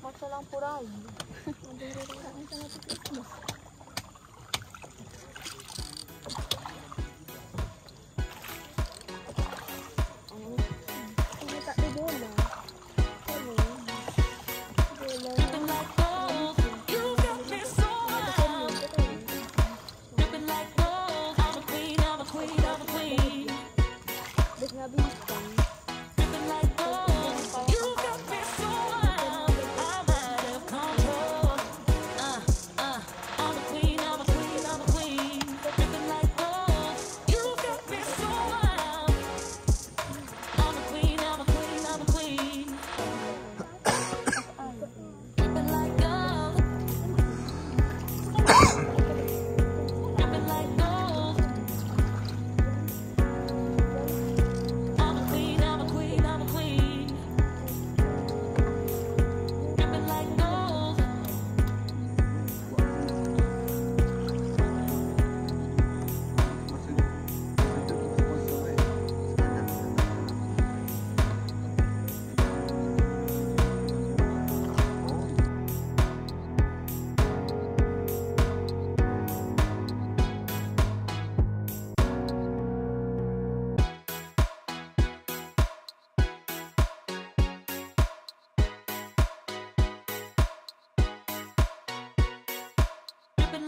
Vou falar por aí. Living like